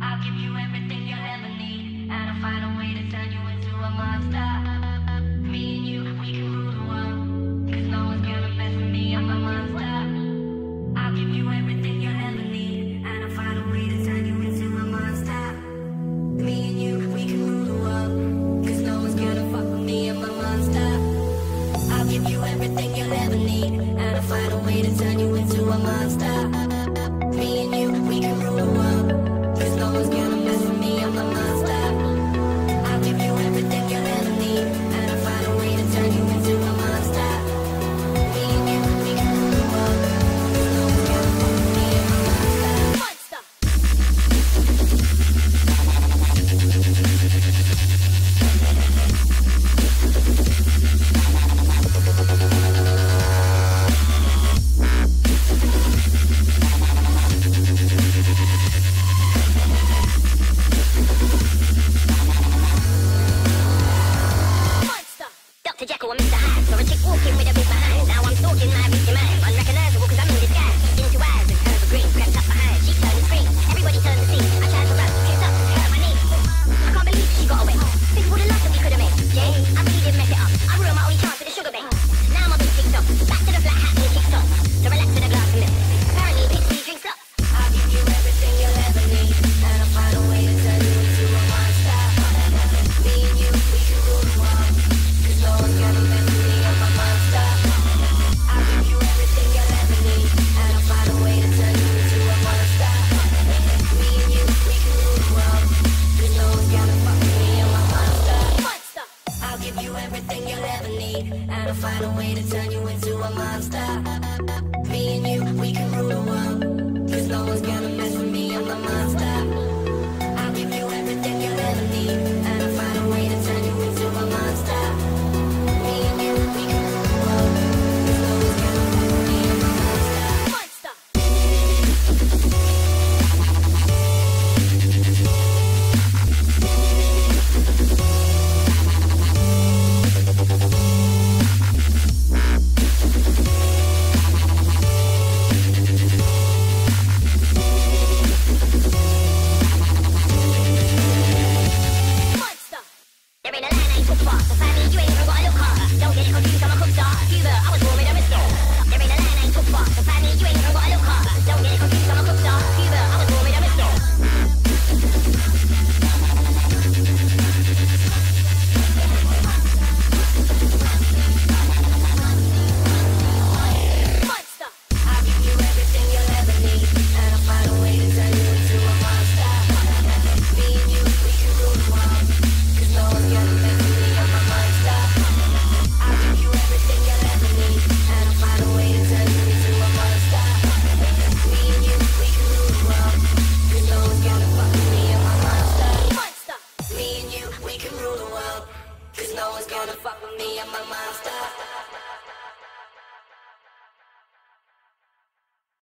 I'll give you everything you'll ever need, and I'll find a way to turn you into a monster. Me and you, we can rule the no one's gonna mess with me, I'm a monster. I'll give you everything you'll ever need, and I'll find a way to turn you into a monster. Me and you, we can rule the no one's gonna fuck with me, I'm a monster. I'll give you everything you'll ever need, and I'll find a way to turn you into a monster. Jekyll and Mr. Hyde. Saw a chick walking with a big behind. Now I'm stalking my victim. Unrecognizable because I'm give you everything you'll ever need. And I'll find a way to turn you into a monster. Me and you, we can rule. fuck with me, I'm a monster.